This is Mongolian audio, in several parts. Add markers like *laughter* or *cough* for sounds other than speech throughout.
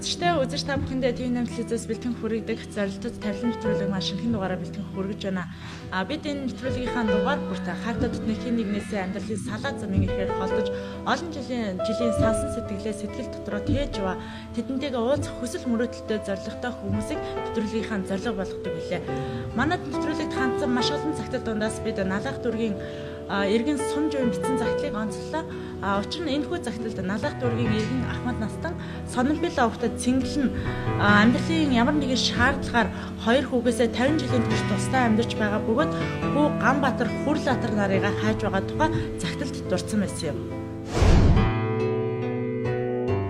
үзэгчтэй үзэж та бүхэндээ TV намтлалаас бэлтгэн хүргэдэг зорилтод тавилан нэвтрүүлэг маш ихэнх дугаараа бэлтгэн хүргэж байна. А бид энэ нэвтрүүлгийнхаа дугаар бүртээ хагтад тутны хин нэгнээсээ амьдралын салаа замын ихээр холдож олон жилийн жилийн сансан сэтгэлээ сэтгэл дотроо тээж ба тэдэнтэйгээ уулзах хүсэл мөрөөдөлтөй зоригтой хүмүүсийг нэвтрүүлгийнхаа зориг болгодог билээ. Манайд нэвтрүүлэгт хандсан маш олон цагтад дундаас бид налах дүргийн эргэн сум жуун бичсэн загтлыг онцлоо. А учир нь энэхүү загталд налах дүүргийн эргэн Ахмад настан сонирбил овогтод цэнгэлэн амьдралын ямар нэгэн шаардлагаар хоёр хүүгээсээ 50 жилийн турш тусдаа амьдарч байгаа бөгөөд хүү Ганбаатар Хүрлбаатар нарыгаа хайж байгаа тухай загталд дурдсан байсан юм.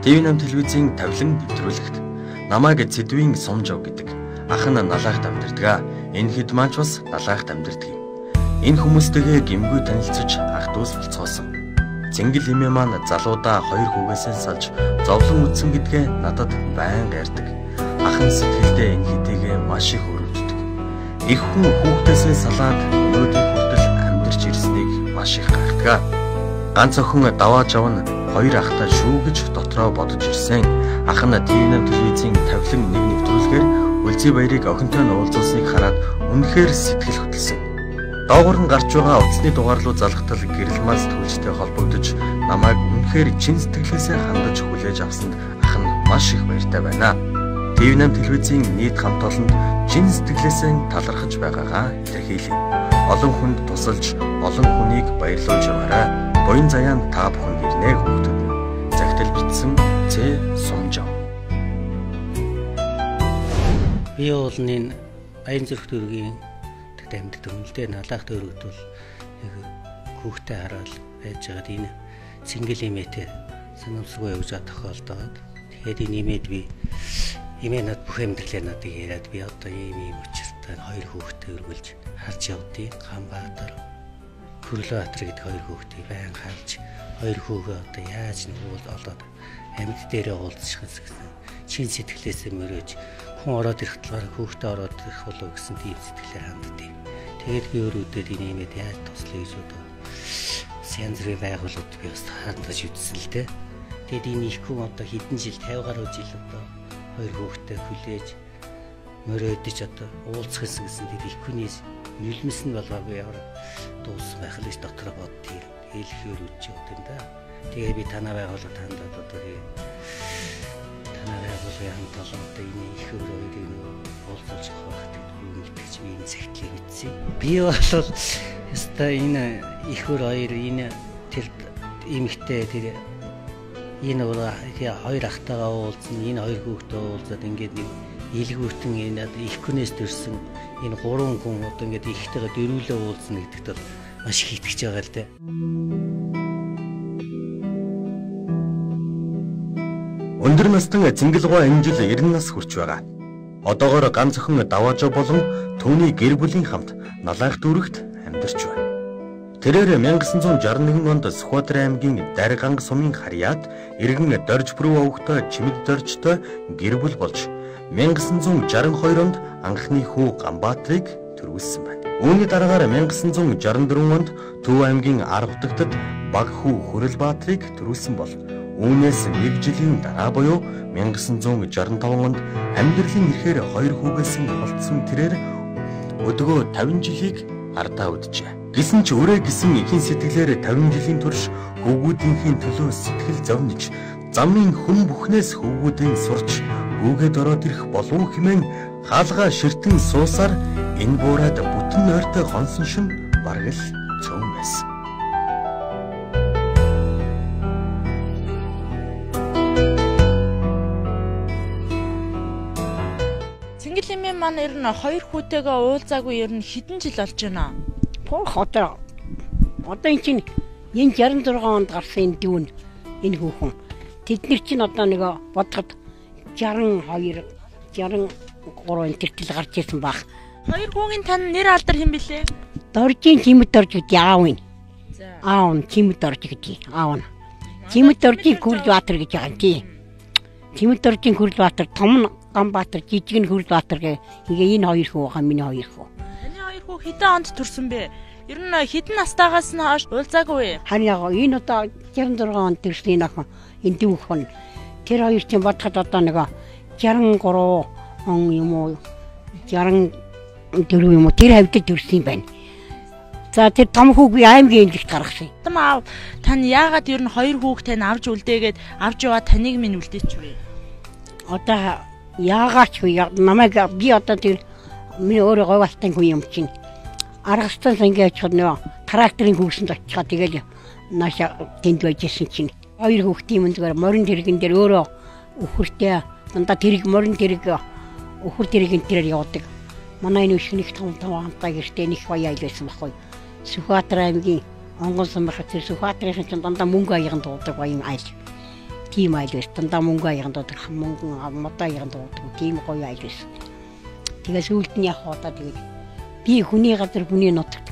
ТV8 телевизийн тавилан нэвтрүүлэгт намайг Цэдвийн Сумжов гэдэг ах нь налаагт амьдардаг. Энэ хэд маань ч бас налаагт амьдардаг. Энэ хүмүүстэйгээ гимгүй танилцж ах дүүс болцоосон. Зингэл эмээ маань залуудаа хоёр хүүгээсээ салж зовлон үтсэн гэдгээ надад байнга ярьдаг. Ахын сэтгэлдээ энэ хэдийгээ маш их өрөвддөг. Их хүн хүүхдээсээ салаад өнөөдрийн хүртэл амьдарч ирснийг маш их гайхдаг. Ганц охин давааж авна хоёр ахтай шүү гэж дотроо бодож ирсэн. Ах нь ТV8 телевизийн тавилан нэг нэвтрүүлгээр Үлзий баярыг охинтой нь уулзуулсныг хараад үнэхээр сэтгэл хөдлсөн. Доогуур нь гарч байгаа утасны дугаар руу залгатал гэрэл мас түлжтэй холбогдож намайг үнэхээр чин сэтгэлээсээ хандаж хүлээж авсанд ах нь маш их баяртай байна. ТV8 телевизийн нийт хамт олонд чин сэтгэлээсээ талархаж байгаагаа илэрхийлье. Олон хүнд тусалж, олон хүнийг баярлуулж яваарай. Буян заяанд та бүхэн ирнэ хүүхдүүд. Загтал бичсэн Цэ Сумжав. Би уулын Баян зүрх төргийн хүүхдээ амьд дүнэлдээ налаах дөрөвд бол яг хүүхдээ хараад байж байгаад энэ цэнгэл имээтэй санамсаргүй явж тохиолдоод тэгэхээр энэ имээд би имээ над бүх амьдралаа надыг яриад би одоо ийм ийм учиртай хоёр хүүхдээ өргөлж харж явдیں۔ Ганбаатар Хүрлбаатар гэдэг хоёр хүүхдийг байн харж хоёр хүүгээ одоо яаж нүүл олоод амьд дээрээ уулзах гэсэн чин сэтгэлээсээ мөрөөж хүн ороод ирэх талаар хүүхдээ ороод ирэх болов гэсэн тийм сэтгэлээр ханддаг. Тэгээд би өөрөөдөө инээгээд яаж туслая гэж бодоо. Янз бүрийн байгууллагууд би бас хандаж үзсэн л дээ. Тэгээд энэ их хүн одоо хэдэн жил 50 гаруй жил одоо хоёр хүүхдээ хүлээж мөрөөдөж одоо уулзах гэсэн тэр их хүний нөлмөс нь болоогүй ямар дууссан байх л гэж дотроо боддгийг хэлэхээр явд юм да. Тэгээ би танаа байгууллага тандаад одоо танаа байгууллагын хамт олон одоо энэ их өөр хоёрыг уулзуулж авах гэж энэ цагтлыг мэдсэн. Би бол өстой энэ ихөр хоёр энэ тэр эмэгтэй тэр энэ хоёр ахтайгаа уулзсан энэ хоёр хүүхдээ уулзаад ингээд нэг илгүүтэн энэ их хүнээс төрсэн энэ гурван хүн одоо ингээд ихтэйгээ дөрүүлээ уулзна гэдэгт бол маш их итгэж байгаа л дээ. Өндөр настан цэнгэлгоо энэ жил 90 нас хүрч байгаа. Одоогоор ганц охин даваажа болон түүний гэр бүлийн хамт налайх дүүрэгт амьдарч байна. Тэрээр 1961 онд Сүхбаатар аймгийн Дарганг сумын харьяат иргэн дорж бүрүү овогтой чимэг доржтой гэр бүл болж 1962 онд анхны хүү Ганбаатрыг төрүүлсэн байна. Үүний дараагаар 1964 онд Төв аймгийн Аргавдагтад баг хүү Хүрэлбаатрыг төрүүлсэн бол Үүнээс нэг жилийн дараа буюу 1965 онд амьдралын эрхээр хоёр хүүгээс нь болцсон тэрээр өдгөө 50 жилийг ардаа үджээ. Гисэн ч өрөө гисэн ихэн сэтгэлээр 50 жилийн турш хүүгүүдийнхээ төлөө сэтгэл зовниж замын хүн бүхнээс хүүгүүдийн сурч хүүгээд ороод ирэх болов хэмээн хаалгаа ширтэн суусаар энэ буураад бүтэн ойртой хонсон шин бараг л цөм байсан. Маань ер нь хоёр хүүтэйгээ уулзаагүй ер нь хэдэн жил болж байна? Пох одоо одоо эн чинь энэ 66 онд гарсан энэ дүүн энэ хүүхэн тэднэр чинь одоо нэг бодоход 62 63 энэ тэртэл гарч ирсэн баг. Хоёр хүүгийн тань нэр алдар хэн блэ? Доржийн чимэд орж гэдэг аав нь. Аав нь чимэд орж гэдэг аав нь. Чимэд оржийн Күрлбаатар гэж байгаа юм тий. Чимэд оржийн Күрлбаатар том нь Ганбаатар, жижиг нь Хүрлбаатар гэ. Ингээ энэ хоёр хүү байгаа миний хоёр хүү. Таны хоёр хүү хэдэн онд төрсөн бэ? Ер нь хэдэн настайгаас нь хойш уулзаагүй. Харин яг энэ одоо 66 онд төрсөн энэ охин энэ дүүхэн Тэр хоёр чинь бодоход одоо нэг 63 он юм уу 64 юм уу тэр хавьд төрсөн юм байна. За тэр том хүүг аймгийн эмнэлэгт гаргасан. Том аав тань яагаад ер нь хоёр хүүхдээ нь авч үлдээгээд авч яваад таныг минь үлдээч вэ? Одоо яагаач вэ? Намайг би одоо тэр миний өөрөө говьалтын хүн юм чинь. Аргастан ингээд очиход нөө тракторын хүүсэнд очихаа тэгэл нааша тэнд байжсэн чинь хоёр хүүхдийн зүгээр морин тэрэгэн дээр өөрөө өхөртэй дандаа тэрэг морин тэрэг өхөр тэрэгэн тэрээр явдаг. Манай энэ өшгөнийх том том хамтаа гэртээ нэг баяа илсэн баггүй. Сүхбаатар аймгийн онгон самбах тэр Сүхбаатарын чинь дандаа мөнгө аяхан дуудаг баян айл. Тийм айл байсан. Дандаа мөнгө аяхан дуудаг мөнгө модоо аяхан дуудаг. Тийм гоё айл байсан. Тэгээ сүүлд нь яг удаа тэгээд би хүний газар хүний нутагт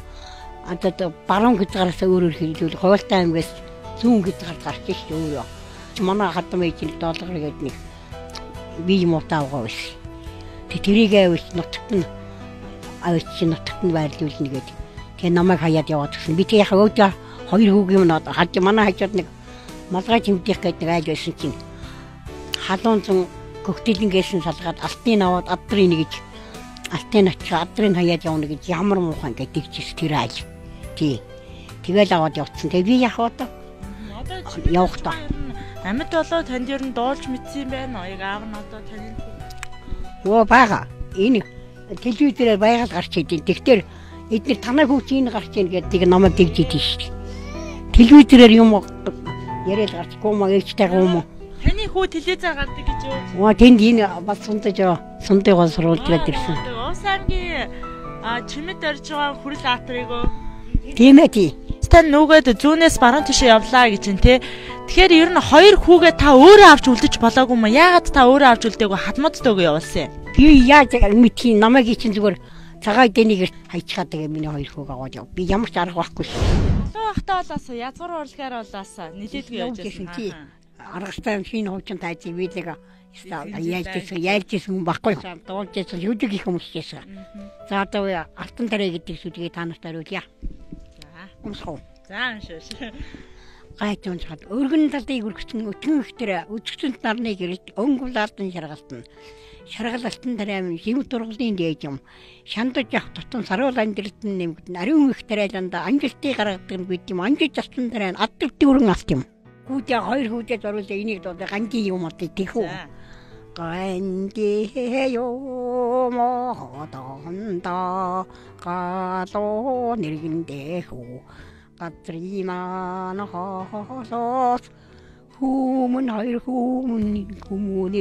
одоо баруун гэж гараас өөрөөр хэлжүүл Ховлтай аймгаас зүүн гэж гар гарч шүү өөрөө. Манай хатам ээжийн доллар гэдэг нэг бие муутай авгаа байсан. Тэг тэрийг авч нутагт нь авч нутагт нь байрлуулна гэдэг. Тэгээ намайг хаяад яваад гисэн. Би тэг яхаа өөдөө хоёр хүүг юм над хаж манай хажууд нэг малгай тэмдэх гэдэг нэг айл байсан чинь халуун зун гөгтөлнгээс салгаад алтын аваад адрын нэгж алтын очиж адрын хаяад явна гэж ямар муухан гэдэг чис тэр айл. Тий. Тэгэл аваад явцсан. Тэгээ би яах вэ? Одоо явах та. Амьд болоо танд ер нь дуулж мэдсэн юм байна. Оёг аав нь одоо таны Оо бага. Энэ телевизээр байгаль гарч идэв. Тэгтэр эдгээр танай хүүч энэ гарч ийн гэдэг намайг тэгж идэв шүү дээ. Телевизээр юм яриад гарч гомоо ээжтэй гомоо. Таны хүү телевизээр гардаг гэж юу? Оо тэнд энэ бас сундаж сундыгоо сурулж байдаг ирсэн. Уус аймгийн чимэд орж байгаа хүрэл аатрыг Тийм ээ тий. Тань нүгэд зүүнээс баруун тишээ явлаа гэж нь те. Тэгэхээр ер нь хоёр хүүгээ та өөрөө авч үлдэж болоогүй юм. Яагаад та өөрөө авч үлдээгүй хатмад дөөгөө явуулсан юм? Би яаж мэдхийн намайг чинь зүгээр цагаан дэнийг хайчаад тэгээ миний хоёр хүүг аваад яв. Би ямар ч арга байхгүй шүү. Олон бахтаа болоос язгуур урлагаар болоос нилээдгүй явж байсан. Аргастай шинэ хуучин тайзыг биелэг яаж гэсэн яаж гэсэн баггүй. Дуулж гэсэн юудэг их хүмүүс гэсэн. За одоо алтан тарай гэдэг сүлгийг та нарт хариулъя өмсгөө. За уншааш. Гайт уншаад өргөн талыг өргөцөн өтгөн ихтэр өдөгчөнд нарны гэрэлт өнгөлаалтан шаргалтан шаргалалтан тариам юм тургалын дээж юм. Шандаж явах тутан саруул амьдралтан нэмгдэн ариун их тариаланда амжилтыг гаргадаг нь бид юм амжилт астан тариа аддаг дүүрэн авт юм. Хүүтэй хоёр хүүтэй зориулаа энийг доо гангийн юм уу тийхүү ганди ёмодонда галоо нэргэндэхүү. Гадринаа хосос хүмүн хоёр хүмүн хүмүн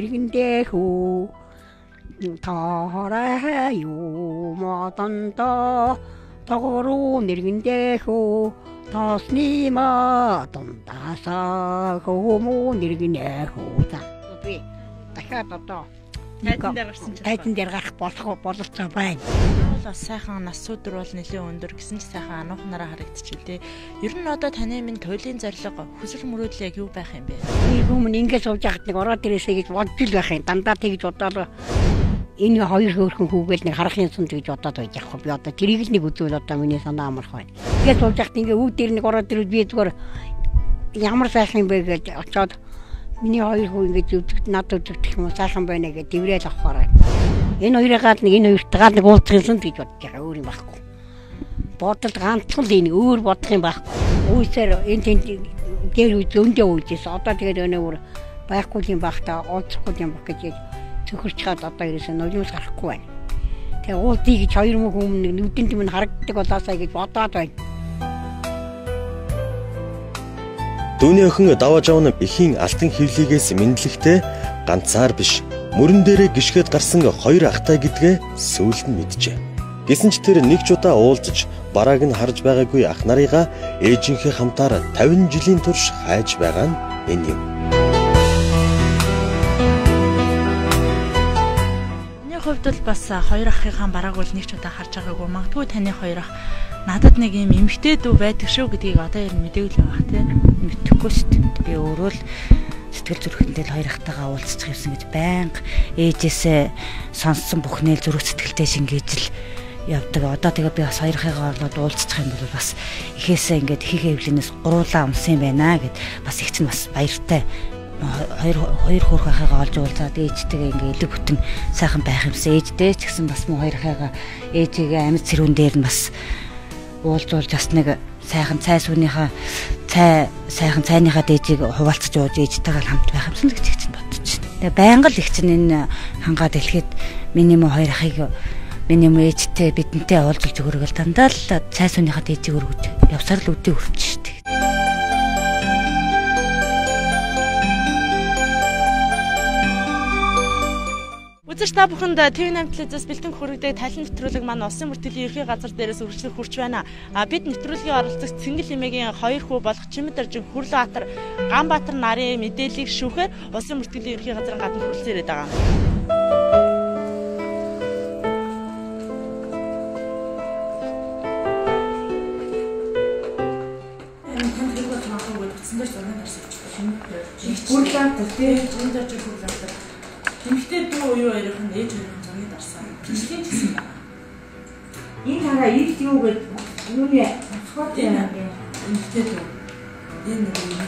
нэргэндэхүү тараа ёмодонда тагоруу нэргэндэхүү таснима тонтасаа хүмүүн нэргэнэхүү за би дахиад одоо тайзан дээр гарсан ч тайзан дээр гарах болох бололцоо байна. Бас сайхан нас өдөр бол нэлээд өндөр гэсэн ч сайхан ануух нараа харагдчихвэл тий. Ер нь одоо таны минь туйлын зорилго хүсэл мөрөөдөл яг юу байх юм бэ? Би хүмүүс ингэж сууж яхад нэг ороод ирээсэй гэж бодж л байх юм. Дандаа тэгж бодоод энэ хоёр хөөрхөн хүүгээл нэг харахын сан гэж бодоод байж явах. Би одоо тэрийг л нэг үзвэл одоо миний санаа амарх байна. Ингээд сууж яхад ингээ үүд дээр нэг ороод ирвэл би зүгээр ямар сайхан юм бэ гэж очоод Миний хоёр хүү ингэж үзэгд над үзэгдэх юм сайхан байна гэж дэврээл авахаар. Энэ хоёрыг гад нэг энэ хоёрт гад нэг уулзчихсан гэж бодож байгаа өөр юм байхгүй. Бодол ганцхан л энэ өөр бодох юм байхгүй. Үүсээр энэ тэнд дээр зөндөө үйлжсэн. Одоо тэгээд өнөө өөр байхгүй юм байх та уулзахгүй юм баг гэж цөхөрч хаад одоо ерөөсөө нулимс гарахгүй байна. Тэгээ уулзъя гэж хоёр мөн хүмүүс нүдэнд минь харагддаг болоосаа гэж бодоод байна. Дүүний охин даваж авна эхийн алтан хөвлийгээс мэдлэгтэй ганцаар биш мөрөн дээрээ гიშгэд гарсан хоёр ахтай гэдгээ сүүлд нь мэджээ. Гэсэн ч тэр нэг ч удаа уулзаж барааг нь харж байгаагүй ах нарыгаа ээжийнхээ хамтаар 50 жилийн турш хайж байгаа нь энэ юм. Хувьд бол бас хоёр ахыхаа барааг бол нэг ч удаа харж байгаагүй. Магадгүй таны хоёр ах надад нэг юм эмгтэй дүү байдаг шүү гэдгийг одоо ер нь мэдээгүй л байгаа тийм мэдхгүй шүү дээ. Би өөрөө л сэтгэл зүрхэндээ л хоёр хатагаа уулзчих юмсан гэж байнга ээжээсээ сонссон бүхнээ зүрх сэтгэлдээ шингээж л явдаг. Одоо тэгээ би бас хоёрхыгаа орлоод уулзчих юм бол бас ихээсээ ингээд ихийнхээ эвлэнээс гуруулаа өмсөн юм байна гэд бас их ч бас баяртай. Хоёр хоёр хөрх ахыгаа олж уулзаад ээжтэйгээ ингээ элэг бүтэн сайхан байх юмсан ээжтэй ч гэсэн бас мөн хоёр ахыгаа ээжигээ амьд цэрүүн дээр нь бас уулзуулж бас нэг сайхан цай сүнийхээ цай сайхан цайныхаа дээжийг хуваалцаж ууж ээжтэйгээ хамт байх юмсан гэж чинь бодож байна. Тэгээ байнга л их чинь энэ хангаа дэлхэд миний мөн хоёр ахыг миний мөн ээжтэй бидэнтэй уулзуулж өгөргөл дандаа л цай сүнийхаа дээжийг өргөж явсаар л үдээ өрч штэ. Үзэж та бүхэнд ТV8 телевизээс бэлтэн хүрэгдэг талын нэвтрүүлэг маань улсын мөртөлийн ерхий газар дээрээс үргэлжлэн хурж байна. А бид нэвтрүүлгийн оролцогч Цэнгэл эмээгийн хоёр хүү болох Чимэд Аржин Хүрлбаатар Ганбаатар нарын мэдээллийг шүүхээр улсын мөртөлийн ерхий газрын гадна хүрэлцэн ирээд байгаа юм. Хүрлбаатар тийм Чимэд Аржин Хүрлбаатар Тэмхтэй дүү юу ярих нь ээж хоёрын зургийг дарсан. Бичлэгийн ч гэсэн байна. Энэ хараа илт юу гэж юуны скот энэ эмхтэй дүү. Энэ нэг юм.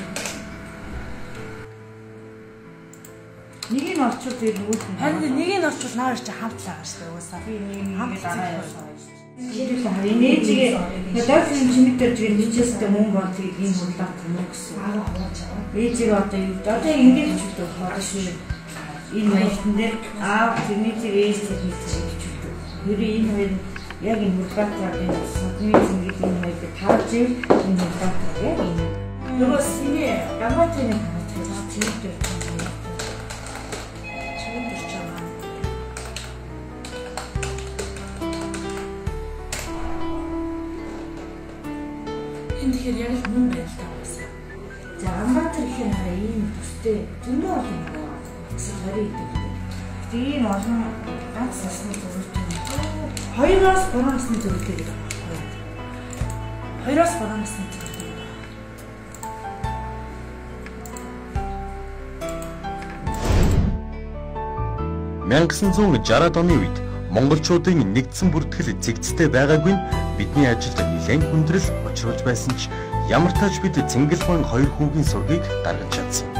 Нэг нь дээр нөгөөд нь. Харин нэг нь орчууд наар чи хамтлаа гаш та уусаа. Би нэг хамт дараа явсан. Жирэл харин ээжигээ дөрөв юм чимэтэр жигээ ничээстэй мөнгө бол тэгээд ийм хурлаа томог гэсэн. Ээжийг одоо юу одоо ингэж үү одоо шүү энэ маягтан дээр аав тэрний зэрэг ээж тэрний зэрэг гэж үү. Нь энэ хоёр яг энэ Улаанбаатарын садны зингийг энэ хоёр тав жил энэ Улаанбаатар яг энэ. Нөгөө гамбатны хараач чиг дээр энэ тэгэхээр яг л мөн байл та байсан. За Амбатар гэхээр ийм төстэй зөндөө олон нөгөө сарай идэв. Тийм олон ганц насны зөвлөлт. Хоёроос гурван насны зөвлөлт гэдэг байна. Хоёроос гурван насны зөвлөлт. 1960-ад оны үед монголчуудын нэгдсэн бүртгэл зэгцтэй байгаагүй нь бидний ажилд нэлээд хүндрэл учруулж байсан ч ямар тач бид Цэнгэл хаан хоёр хүүгийн сургийг гаргаж чадсан.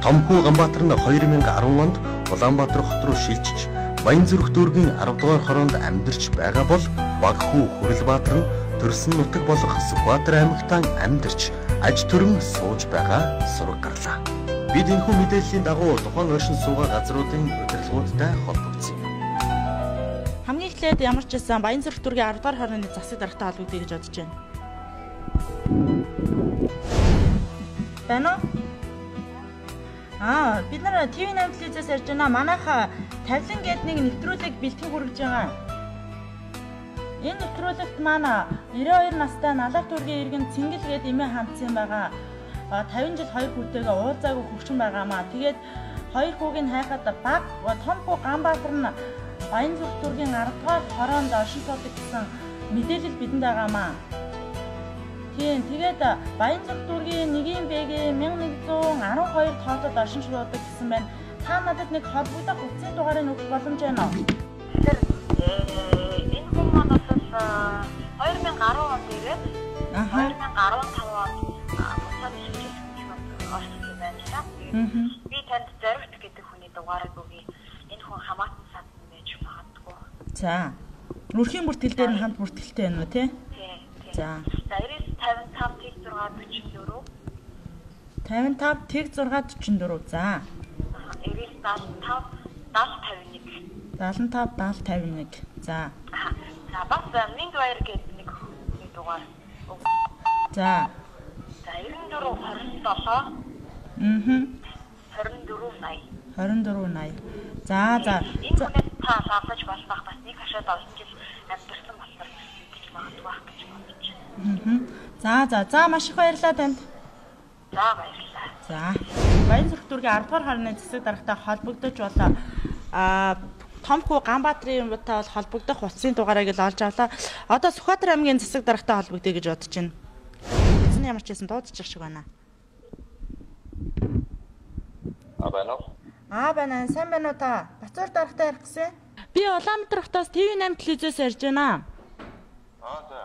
Том хүү Ганбаатар нь 2010 онд Улаанбаатар хот руу шилжиж Баянзүрх дүүргийн 10 дугаар хороонд амьдарч байгаа бол баг хүү Хүрлбаатар нь төрсөн нутаг болох Сүхбаатар аймагтаа амьдарч аж төрөн сууж байгаа сураг гарлаа. Бид энэхүү мэдээллийн дагуу тухайн ойшин суугаа газруудын удирдлагуудтай холбогдсон. Хамгийн эхлээд ямар ч байсан Баянзүрх дүүргийн 10 дугаар хорооны засаг даргатай холбогдъё гэж бодож байна. Байна уу? Аа, бид нар ТV8 телевизээс ярьж байна. Манайха тавилан гээд нэг нэвтрүүлэг бэлтгэн хүргэж байгаа. Энэ нэвтрүүлэгт маань 92 настай налах төргийн иргэн Цэнгэл гээд эмээ хандсан байгаа. 50 жил хоёр хүүтэйгээ уулзаагүй хөвчин байгаамаа. Тэгээд хоёр хүүгийн хайхад баг том хүү Ганбаатар нь Баянзүрх дүүргийн 10 дугаар хороонд оршин суудаг гэсэн мэдээлэл бидэнд байгаамаа. Тийм тэгээд Баянзүрх дүүргийн 1-ийн бэгийн 1112 тоотод оршин суудаг гэсэн байна. Та надад нэг холбогдох утасны дугаарыг өгөх боломж байна уу? Тэр энэ хүн манаас 2010 онд ирээд 2015 онд орсон байна. Би танд зоригт гэдэг хүний дугаарыг өгье. Энэ хүн хамаатан сад байж магадгүй. За. Өрхийн бүртгэл дээр нь хамт бүртгэлтэй байна уу те? За. За 55 тэг 6 44. 55 тэг 6 44. За. 95 70 51. 75 70 51. За. За бас минь баяр гэдэг нэг дугаар. За. За 94 27 Мм. 24 80. 24 80. За за. Энэ хүнээс та саалж болох бас нэг хашаад олон жил амьдсан болохоор магадгүй байх гэж бодож байна. За за. За маш их баярлалаа танд. За баярлалаа. За. Баянзүрх дүүргийн 10 дугаар хорны засаг даргатай холбогдож болоо. Аа Томхүү Ганбаатрын юмтай бол холбогдох утасны дугаарыг л олж авлаа. Одоо Сүхбаатар аймгийн засаг даргатай холбогдъё гэж бодож байна. Эцний ямар ч байсан дуудчих шиг байна. А байна уу? Аа байна. Сайн байна уу та? Бацуур даргатай ярих гэсэн. Би Улаанбаатар хотоос ТV8 телевизээс ярьж байна. Аа за.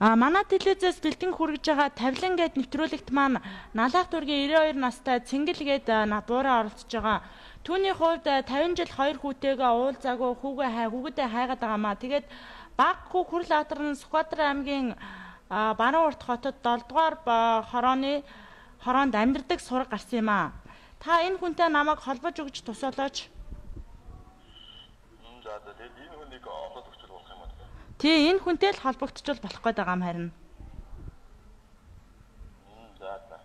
А манай телевизээс бэлтгэн хүргэж байгаа тавилан гэд нэвтрүүлэгт маань Налах дүүргийн 92 настай Цэнгэл гээд буураа оролцож байгаа. Түүний хувьд 50 жил хоёр хүүтэйгээ уулзаагүй хүүгээ хай хүүгэдээ хайгаад байгаамаа. Тэгээд баг хүү хүрл атарн Сүхбаатар аймгийн Баруун урт хотод 7 дугаар хорооны хороонд амьдардаг сураг гарсан юм аа. Та энэ хүнтэй намайг холбож өгч тусалаач. За тэгээд энэ хүнийг олоод өгч болох юм уу? Тий, энэ хүнтэй л холбогдчихвол болох гээд байгаа юм харин. За за.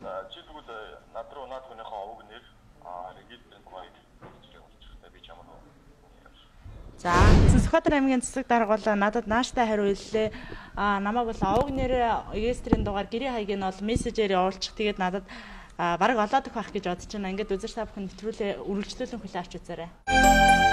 За чи тэгвэл над руу над хүнийхээ овог нэр аа бичиж болчихсон би чамд. За, Сүхбаатар аймгийн цэцэг дарга бол надад нааштай хариу хэллээ. Аа, намайг бол овог нэр регистрийн дугаар гэрээ хаяг нь бол мессежээр явуулчих. Тэгээд надад бараг олоод өгөх байх гэж бодож байна. Ингээд үзэр та бүхэн нэвтрүүлээ үргэлжлүүлэн хүлээн авч үзээрэй.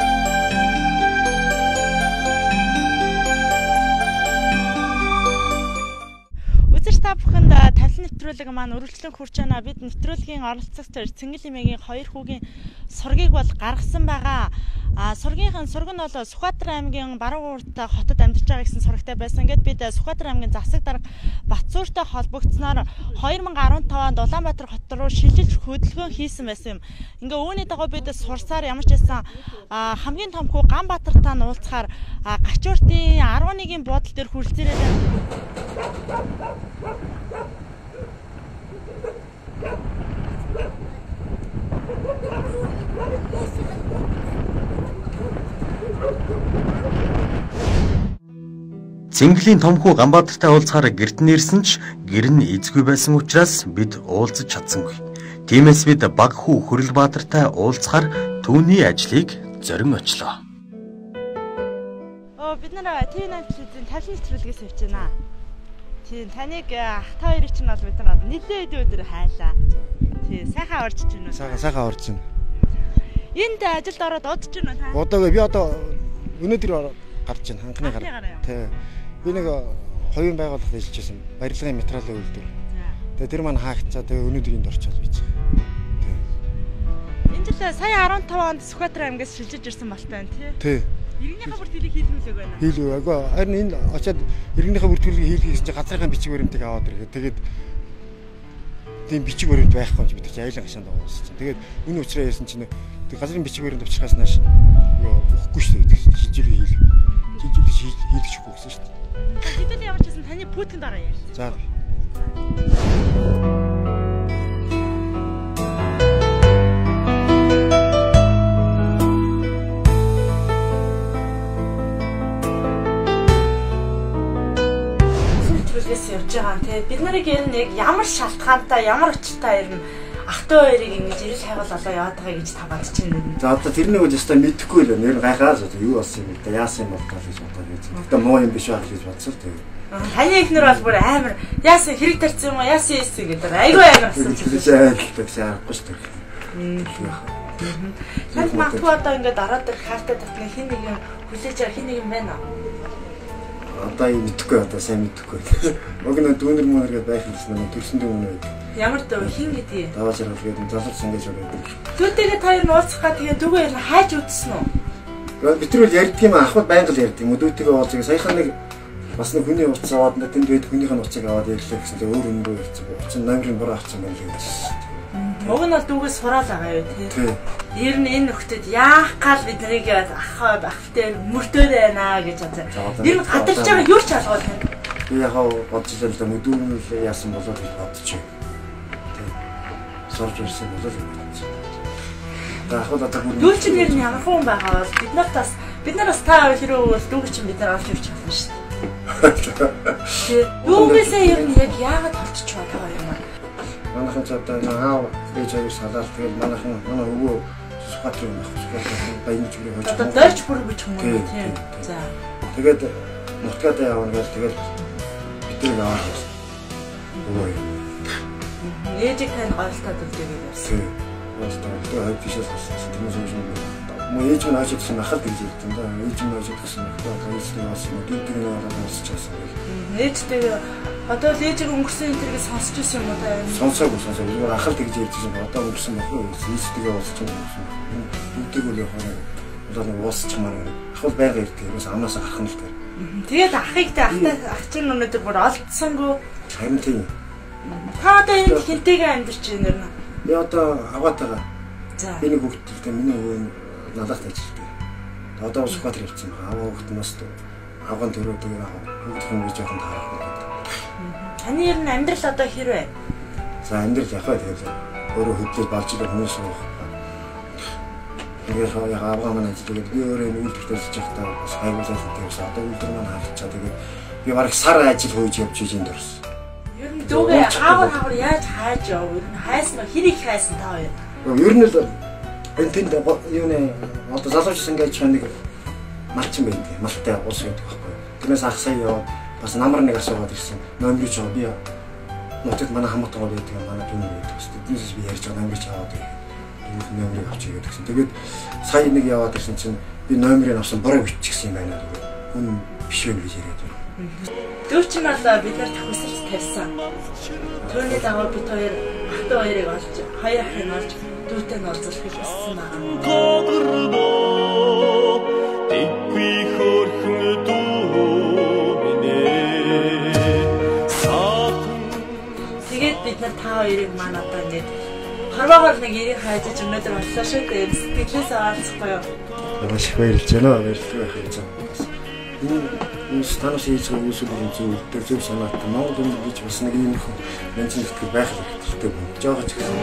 knapp 100 цэнгэл нэвтрүүлэг маань үргэлжлэн хурж байна. Бид нэвтрүүлгийн оролцогч төр цэнгэл имэгийн хоёр хүүгийн сургийг бол гаргасан байгаа. А сургийнхан сург нь бол Сүхбаатар аймгийн Баруун Хуурт хотод амьдарч байгаа гэсэн сурагтай байсан. Ингээд бид Сүхбаатар аймгийн засаг дарга Батцууртай холбогдсноор 2015 онд Улаанбаатар хот руу шилжилж хөдөлгөөн хийсэн байсан юм. Ингээ үүний дагуу бид сурсаар ямар ч байсан хамгийн том хүү Ганбаатартаа нуулцахаар Гачууртын 11-ийн буудлын дээр хүрэлцээрээ Цэнгэлийн томхүү Ганбаатартай уулзахаар гэрт нэрсэн ч гэр нь эзгүй байсан учраас бид уулзаж чадсангүй. Тиймээс бид баг хүү Хөрөлбаатартай уулзахаар түүний ажлыг зорин очлоо. Оо бид нэр ТV8 телевизийн тавилан нэвтрүүлгээс явж байна. Тийм таныг ах та хоёрыг чинь бол бид нар нэлээд өдөр хайлаа. Тийм сайхан орж чинь үү? Сайхан сайхан орж чинь. Энд ажилд ороод удаж чинь үү та? Удаагүй би одоо өнөөдөр гарч чинь ханхны гар. Тий. Би нэг хоёрын байгууллага ажиллажсэн. Барилгын материалын үйлдвэр. Тэгээ тэр маань хаагцаа тэгээ өнөөдөр энд орчоод. Тий. Энэ жил сая 15 онд Сүхбаатар аймгаас шилжиж ирсэн болтой байна тий. Тий. Иргэнийхээ бүртгэлийг хийлгүүлээг байна. Хийлгүй. Агүй харин энэ очиад иргэнийхээ бүртгэлийг хийлгэсэн чинь газрынхаа бичиг баримтыг аваад ирэхэд тэгээд тийм бичиг баримт байхгүй юм чи бид чинь айлан гашаанд байгуулсан чинь. Тэгээд энэ учраас яасан чинь газрын бичиг баримт авчихаас нааш өгөхгүй шүү дээ. Жижиг хийлэг. Жижиг хийлгэж өгөхгүй гэсэн шүү дээ. Хэдэн ямар ч гэсэн таны Путин дараа яаш. За. явж байгаа юм те бид нарыг нь яг ямар шалтгаантай ямар очиртай ер нь ахтай хоёрыг ингэж ирэл хайгуул олоо яваад байгаа гэж та бодож байна. За одоо тэрнийг үл өстой мэдэхгүй л нэр гайхаад юу болсон юм бэ? Яасан юм бол гэж бодоод байж. Гэтэ муу юм биш байх гэж бодсон л тэгээ. Таны ихнэр бол бүр амар яасан хэрэг тарцсан юм уу? Яасан ийсэн гэдэг. Айгүй амар асууж байна. Айлтдаг шаарахгүй шүү дээ. Танд магадгүй одоо ингээд ороод ирэх хартаа татна хин нэг хүлээж байгаа хин нэг юм байна уу? Одоо юм мэдэхгүй одоо сайн мэдэхгүй. Уг нь дүүнер мөнөр гэдээ байх юм байна. Төрсөн дүүнер байдаг. Ямар дөө хин гэдгийг. Даваа жаргал гэдэг залууч ингэж байдаг. Түүтэйгээ та хоёр нууцах га тэгээ дүгөө яг хайж үтсэн үү? Бид нар бол ярьдаг юм ахвал байнга л ярьдаг юм. Дүүтэйгээ уулзах саяхан нэг бас нэг хүний утас аваад тэнд байд хүнийх нь утсыг аваад ярьлаа гэсэн чинь өөр өндөр ярьсан. Уцын номерын буруу авсан гэж хэлсэн. Уг нь бол дүүгээс сураал байгаа юу тий. Ер нь энэ нөхдөд яах гал бид нарыг ах ахтай мөртөөд байна гэж бодсон. Нь гадарч байгаа юу ч алгуул байна. Би яхаа бодож л да mëдүүнэл яасан болоод гэж бодчих. Тий. Сурж ирсэн болоо л бодсон. Гахад одоо бүр Юу ч нэр нь ямар хүн байгаа бол бид нар бас бид нар бас та хэрэг бол дүүг чинь бид нар авч ирч болно шүү дээ. *laughs* Дүүгээсээ ер нь яг яагаад олчих байгаа юм? Манайхан ч одоо аав ээж хоёр салаад тэгээд манайхан манай өвөө Сүхбаатар юм байна. Сүхбаатар баян чигээр хож. Одоо дойч бүр гэж юм уу тийм. За. Тэгээд нутгаад явна гэж тэгээд бидрийг аваад. Өвөө. Ээжийг тань гойлтоод үлдээгээд явсан. Тийм. Гойлтоод үлдээ хав тийшээс болсон. Тэмүүс юм юм. Мөн ээж минь ааж идсэн нахал гэж ярьсан да. Ээж минь ааж идсэн нахал гойлтод бас юм. Дүүтгийг нь аваад уусч байсан. Одоо л ээжийг өнгөрсөн энэ сонсч ирсэн юм уу та? Сонсоогүй сонсоогүй. Зүгээр анхаал тэгж ярьжсэн ба одоо өнгөрсөн баггүй. Ээжтэйгээ уулзч юм гэсэн. Бүгдийг үл явахаар одоо нэг уусч маар. Ахвал байга ирдэг. Юус амнаас гарах нь л тэр. Тэгээд ахыг та ахтай ах чинь өнөөдөр бүр олдсонгүй. Харин тийм. Та одоо энэ хинтэйгээ амьдарч байна нэр нь. Би одоо аваатайгаа. За. Би нэг хүүхдтэй миний хүү налахт ажилладаг. Одоо Сүхбаатар явчихсан байгаа. Аваа хүүхд нас авган төрөө тэгээ аваа. Хүүхд хүмүүс жоохон таарах гэдэг. Таны ер нь амьдрал одоо хэрвээ? За амьдрал яхаа тэгээд өөрөө хөдлөл болж байгаа хүмүүс уу. Тэгээд яг аваа маань тэгээд би өөрөө үйлдвэртэй ажиллаж байхдаа бас хайгуулсан тэрс одоо үйлдвэр маань хаалцаа тэгээд би бараг сар ажил хөөж явж ижин дөрс. Ер нь дүүгээ аавар хавар яаж хайж яв? Ер нь хайсан уу? Хэрийг хайсан та хоёр? Ер нь л энэ тэнд юу нэ одоо залуучс ингэж нэг малчин тийм малтай уус гэдэг байхгүй. Тэрнээс ах сая яваад бас намар нэг асуугаад ирсэн. Номер ч би нутагт манай хамаатан байдаг манай түүний байдаг. Тэднээс би ярьж байгаа номер ч аваад ирэх номерыг авчиг гэдгсэн. Тэгээд сая нэг яваад ирсэн чинь би номерыг авсан бороо биччихсэн юм байна гэдэг. Хүн биш вэ гэж яриад байна. Дүүч нь бол бид нарт хүсэж тавьсан. Түүний дагуу бид хоёр ахтай хоёрыг олж, хоёр ахыг олж дүүтэй нь уулзахыг хүссэн байна. Нар та хоёрыг маань одоо ингээд хорвоогоор нэг ирэх хайжиж өнөөдөр боллоо шүү дээ. Сэтгэлээс аваалцахгүй юу? Маш их баярлж байна. Баярлалаа байх гэж байна. Энэ энэ станаас хийж байгаа үйл зүйл дээр зөв санаатай Монгол хүн гэж бас нэг юм их менцэн сэтгэл байх хэрэгтэй байна. Жохоо ч гэсэн.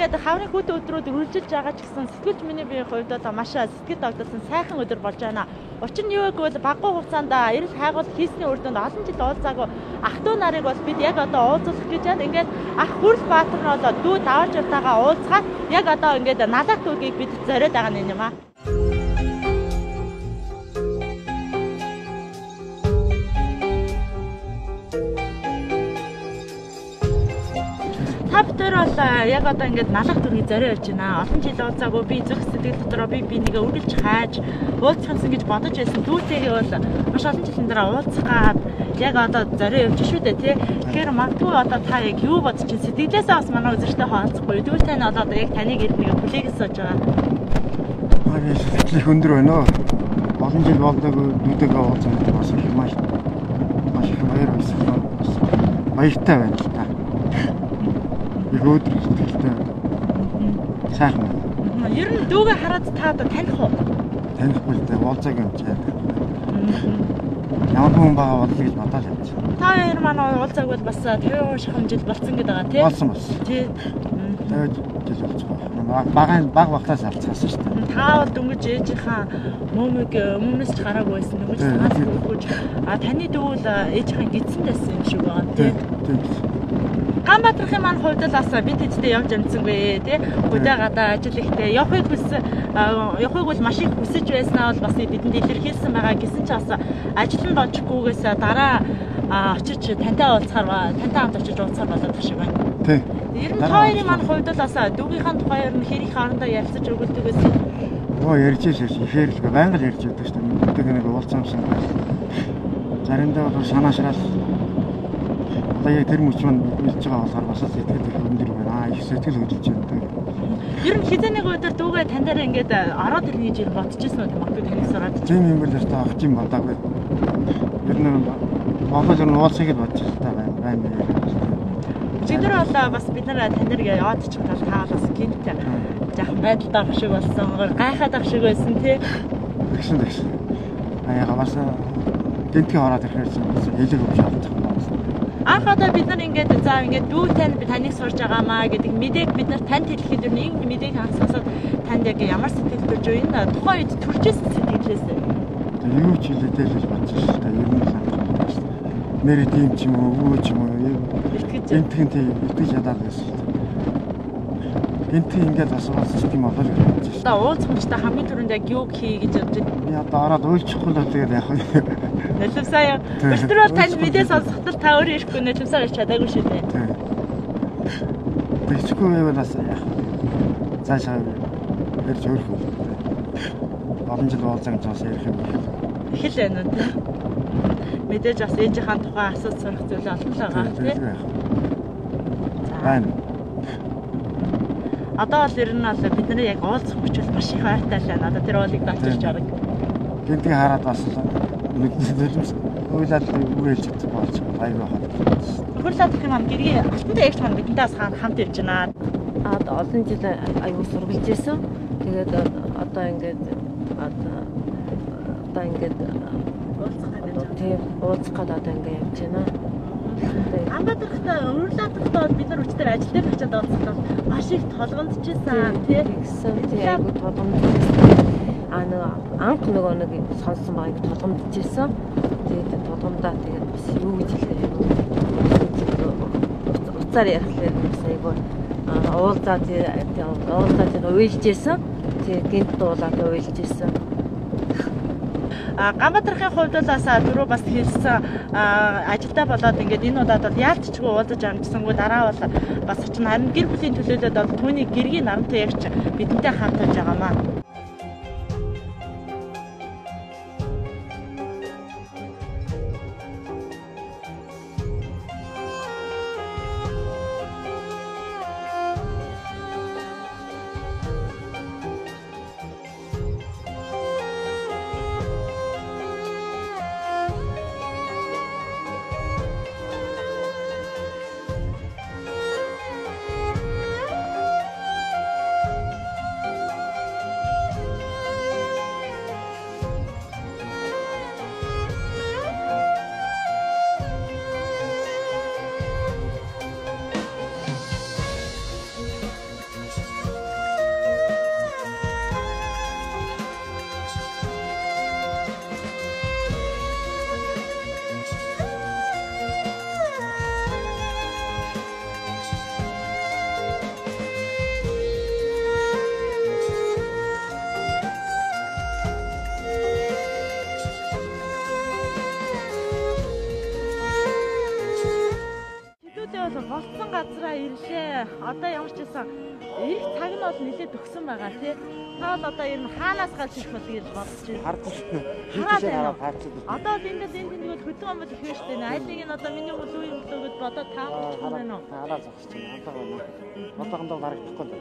Ингээд хаврын хөт өдрүүд үржилж байгаа ч гэсэн сэтгэлж миний биеийн хувьд одоо маш сэтгэл догдсон сайхан өдөр болж байна. Учир нь юу гэвэл багахан хугацаанд эрэл хайгуул хийсний үр дүнд олон жил уулзаагүй ах トゥ нарыг бол бид яг одоо уулзах гэж байна. Ингээд ах хүрл баатар нь бол дүү давж явтагаа уулзгаад яг одоо ингээд налах түүгийг бид зориод байгаа юм аа. Та бүхэн бол яг одоо ингээд налах дүргийг зорио явж байна. Олон жил уулзаагүй би зүрх сэтгэл дотроо би би нэгэ үргэлж хайж уулзах юмсан гэж бодож байсан. Түүтэйгээ бол маш олон жилийн дараа уулзгаад яг одоо зорио явж шүү дээ тий. Тэгэхээр магадгүй одоо та яг юу бодож чинь сэтгэлээсээ бас манай үзэгчтэй хаалцахгүй. Дүүтэй нь одоо яг таныг ирэх нэг хүлээгс сууж байгаа. Агийн сэтгэл их өндөр байна. Олон жил болдоогүй нүдэгээ уулзсан бас их маш маш их баяр байсан. Баяртай байна л та. Их өдөр сэтгэлтэй. Сайхан байна. Ер нь дүүгээ хараад та одоо таних уу? Танихгүй л дээ уулзааг юм чаад. Ямар хүн байгаа бол гэж бодоод явж. Та хоёр манай уулзааг бол бас 50 шахам жил болсон гэдэг байгаа тий. Болсон болсон. Тий. Тэгээд жил байгаа. Багаан баг багтаас алцсан шүү дээ. Та бол дөнгөж ээжийнхаа мөмөг өмнөөс ч гараагүй байсан. Дөнгөж хөвгөж а таны дүүл ээжийнхаа гидсэн байсан юм шиг байгаа тий. Тийм. Ганбаатархын маань хувьд л бас бид тэдтэй явж амжсангүй тий. Хөдөө гадаа ажил ихтэй явахыг хүс явахыг бол маш их хүсэж байснаа бол бас бидэнд илэрхийлсэн байгаа гэсэн ч бас ажил нь дончгүйгээс дараа очиж тантай уулзахаар тантай хамт очиж уулзахаар болоод тах шиг байна. Тий. Ер нь хоёрын маань хувьд л бас дүүгийнхаа тухай ер нь хэр их хоорондоо ярилцаж гэсэн. Оо ярьж шүү. Ихээр л байнга л ярьж байдаг шүү дээ. Мэддэг нэг уулзсан юм. Заримдаа бол санаашрал одоо яг тэр мөч маань үлж байгаа болохоор бас сэтгэл өндөр байна. Аа их сэтгэл хөдлөж байна. Ер нь хизээ нэг өдөр дүүгээ дээр ингээд ороод ирнэ гэж ер бодчихсон үү магадгүй танаас ороод. Тийм юм бол өөртөө авах юм бодаагүй. Ер нь Монгол ер нь уулзахыг л бодож та байна. Өчигдөр бол бас бид нар тань дээр яваад ч гал та бас гинт жаахан байдалтай ах шиг болсон. Гайхаад ах шиг байсан тий. Тэгсэн тэгсэн. А яга бас гинтгийн ороод ирэхээр хэлэг өгч авчих. Анх одоо бид нар ингээд за ингээд дүү тань би таныг сурж байгаамаа гэдэг мэдээг бид нар танд хэлэхэд ер нь энэ мэдээг хансахад танд яг ямар сэтгэл төрж юу энэ тухайн үед төржсэн сэтгэлээс юу ч хэлээд л бодож шүү дээ. Ер нь дээ. Нэр тийм ч юм уу, өвөө ч юм уу. итгэж Гинтхэн тийм итгэж ядаад байсан шүү дээ. Гинтхэн ингээд бас уулзах юм болол гэж бодож шүү. одоо уулзах мчтай хамгийн түрүүнд яг юу хий гэж бодож. Би одоо ороод уйлчихгүй л тэгээд яг Нулимсаа яа. Өчтөр бол танд мэдээ сонсохдол та өөрөө ирэхгүй нулимсаа ирч чадаагүй шүү дээ. Тэгчихгүй байвал бас яах вэ? Цаашаа ярьж өөрөх үү? Олон жил уулзсан гэж бас ярих юм байна. Их л байна те. Мэдээж бас ээжийнхаа тухай асууж сурах зүйл олон л байгаа тийм. Байна. Одоо бол ер нь бол бидний яг уулзах хүч бол маш их байтай л байна. Одоо тэр уулыг давчирч арга. Гэнтийг хараад бас нулимс уйлаад үг хэлж чадчих болж айгүй хаад. Хөрлөд гэх юм гэргийн алтантай маань бидэнтэй бас хамт явж байна. Аа олон жил аюул сургалж ирсэн. Тэгээд одоо ингээд одоо ингээд тийм уулзах гээд одоо ингээд явж байна. Амбадрахта өөрлөдөртөө бид нар өчтөр ажил дээр очиад уулзсан. Маш их толгомдчихсан тий. Тэгсэн тий айгу толгомдчихсан. Аа нэг анх нөгөө нэг сонссон байг толгомдчихсан. Тэгээд толгомдоо тэгээд бас юу гэж хэлээ. Уцаар ярихлаар айгу уулзаа тий уулзаа тий уйлжсэн. Тий гинт дуулаад уйлжсэн. Гамбатрахын хувьд бол бас түрүү бас хэлсэн ажилдаа болоод ингээд энэ удаад бол яалтчгүй уулзаж амжсангүй дараа бол бас очин харин гэр бүлийн төлөөлөд бол түүний гэргийн нарамтай ягч бидэнтэй хамт байж байгаамаа. Одоо ямар ч байсан ирэх цаг нь бол нэлээд өгсөн байгаа тий. Та бол одоо ер нь хаанаас гарч ирэх бол гэж бодож байна. Хардсан шүү. Хараад байна. Одоо л энд л энд нэг хөдөө ам бол их байна шүү дээ. Аль нэг нь одоо миний хөлөө юм болоо гэд бодоод таамагч юм байна уу? Хараа зогсож байна. Одоо байна. Бодоогондоо харагдахгүй л.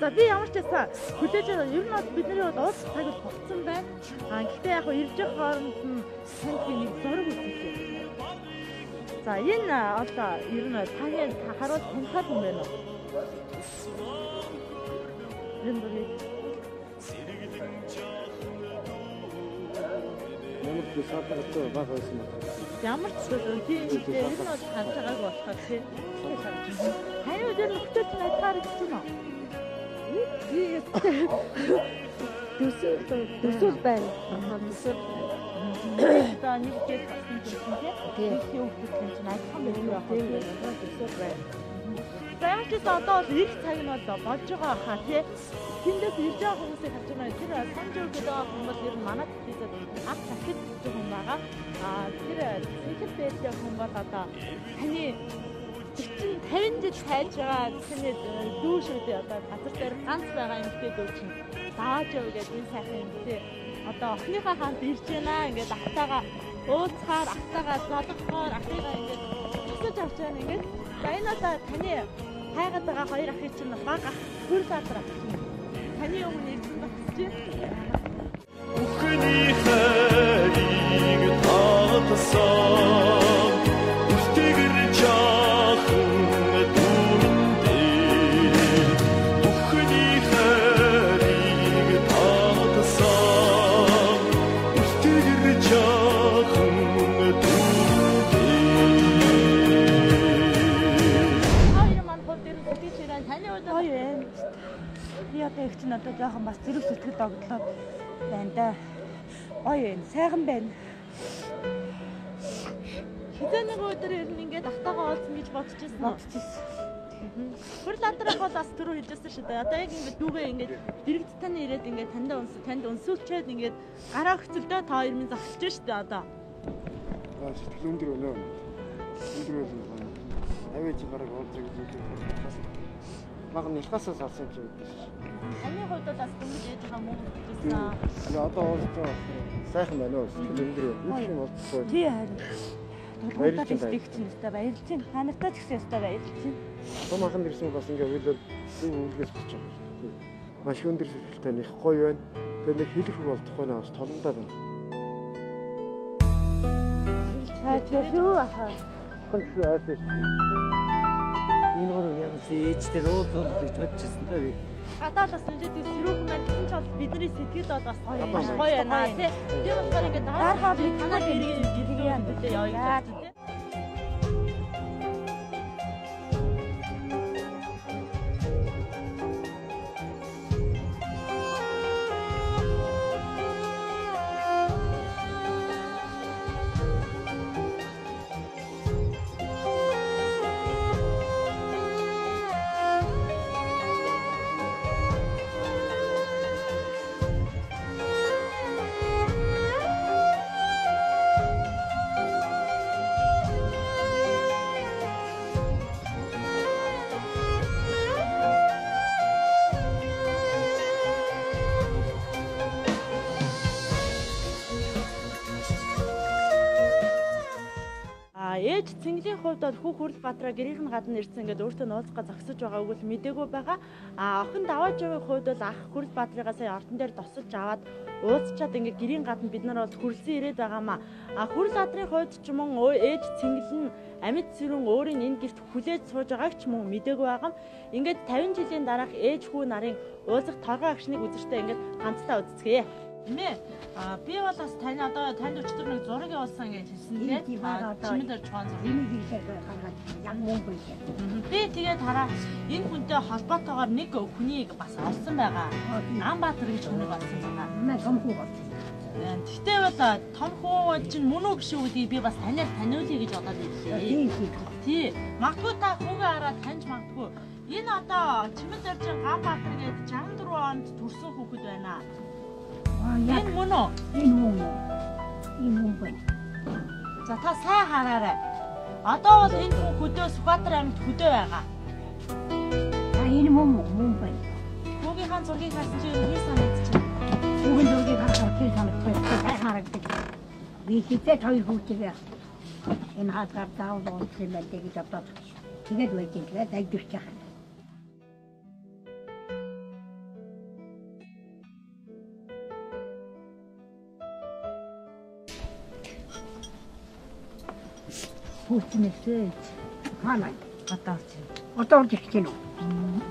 За би ямар ч байсан хүлээж ер нь бол бидний бол уус цаг бол болцсон байна. А гэхдээ яг ирж явах хооронд нь танд би нэг зураг үзүүлээ. За энэ одоо ер нь таны харуул танхаад юм байна уу? Энэ бол Ямар ч саатартай баг байсан юм. Ямар ч зүйл тийм тийм ер нь бол хандж байгааг болохоор тийм. Хаяа өдөр нөхдөд нь адгаар гэж юм уу? Төсөл төсөл байна. Төсөл За нэг дэс болсон юм тийм. Юм хөтлөн чинь адилхан байх юм байна. Төсөл байна. За ямар ч одоо бол их цаг нь бол болж байгаа хаа тий. Тэндээс ирж байгаа хүмүүсийг харж байгаа. Тэр өгдөг байгаа хүмүүс ер нь манай телевизэд анх дахид ирж хүн байгаа. Аа тэр цэцэл дээлтэй хүн бол одоо таны 40 50 жил хайж байгаа тэний дүү шүү дээ одоо газар дээр ганц байгаа эмэгтэй дүү чинь дааж яв гэдэг энэ сайхан эмэгтэй одоо охиныхаа хаант ирж байна. Ингээд ахтаага ууцхаар ахтаага зодохоор ахыгаа ингээд тусаж авч байгаа ингээд за энэ одоо таны хайгаад байгаа хоёр ахыг чинь баг ах хөр садар ах чинь таны өмнө ирсэн багс чинь Бүхний хайрыг татсан Одоо их чинь одоо жоохон бас зэрэг сэтгэл догтлоод байна да. Гоё байна. Сайхан байна. Хизээний өдөр ер нь ингээд автагаа олсон гэж бодчихсон. Бодчихсон. Хурл адрах бол бас түрүү хэлжсэн шүү дээ. Одоо яг ингээд дүүгээ ингээд дэрэгд тань ирээд ингээд танд унс танд унсуулчаад ингээд гараа хөцөлдөө та хоёр минь зогсож шүү дээ одоо. Аа сэтгэл өндөр өнөө. Өндөр өнөө. тавьж гараг уулзах бас баг нэлхасаас авсан юм шиг байдаг. Таны хувьд бол бас дөнгөж ээжийнхаа мөнгө өгсөн. Тэгээ одоо уулзж байгаа сайхан байна уу? Сэтгэл өндөр юу юм болчихсон. Тий харин. Баярлалаа. Баярлалаа. Тэгсэн өстой баярлж байна. Та нартай ч гэсэн өстой баярлж байна. Том ахын ирсэн бас ингээ үйлдэл юу үлгээс бич байгаа. Маш өндөр сэтгэлтэй нэг гоё байна. Тэгээ нэг хэлэх болдохгүй наа бас толондоо байна. Хүн шүү айсаа. Энэ гол ямар ээжтэй уулзах гэж бодчихсон та би. Одоо бас нэлээд сэрүүхэн маань тэгсэн ч бол бидний сэтгэл бол бас гоё гоё байна тий. Тэр болохоор ингээд дарахаа би танаа яа гэдэг яваа тий. А хувьд бол хүү хүрл Батраа гэрийнх нь гадна ирсэн ингээд өөртөө нууцгаа зогсож байгаа үгэл мдээгүй байгаа. А охин даваа жавын хувьд бол ах хүрл Батрыгаа сая ордон дээр тосож аваад ууцчаад ингээд гэрийн гадна бид нар бол хүрлсэн ирээд байгаамаа. А хүрл Батрын хувьд ч мөн ээж цэнгэл нь амьд сэрүүн өөрийн энэ гэрт хүлээж сууж байгааг ч мөн мдээгүй байгаа. Ингээд 50 жилийн дараах ээж хүү нарын уулзах торгоо агшныг үзэртээ ингээд ганцтаа үзцгээе. Нэ а би бол бас тань одоо танд өчтөр нэг зураг явуулсан гэж хэлсэн тийм чимэл орчхон зураг. Миний хийхээр гаргаад яг мөнгө ийх. Би тэгээд хараа энэ хүнтэй холбоотойгоор нэг хүнийг бас олсон байгаа. Намбаатар гэж хүнийг олсон байгаа. Манай гомхуу болсон. Гэхдээ бол том хүү чинь мөн үү биш үү гэдгийг би бас танаар таниулъя гэж бодоод ирлээ. Тий. Магадгүй та хүүгээ хараад таньж магадгүй. Энэ одоо чимэл орчин Ганбаатар гэдэг 64 онд төрсэн хүүхэд байна. Энэ мөн үү? Энэ мөн үү? Энэ мөн байна. За та сайн хараарай. Одоо бол энэ хүн хөдөө Сүхбаатар аймагт хөдөө байгаа. А энэ мөн үү? Мөн байна. Хүүгийнхаа зургийг чинь юу санагдчих? Бүгэн дөрөгийг харахаар тэр санагдсан. Сайн харагдаг. Би хитээ хоёр хүүхдээ энэ хатгаар даавал уулзах юм байна гэж бодоод тэгээд байж юм тэгээд Хүүтнээсээ ханаа Одоо ч. одоо урд их гинөө.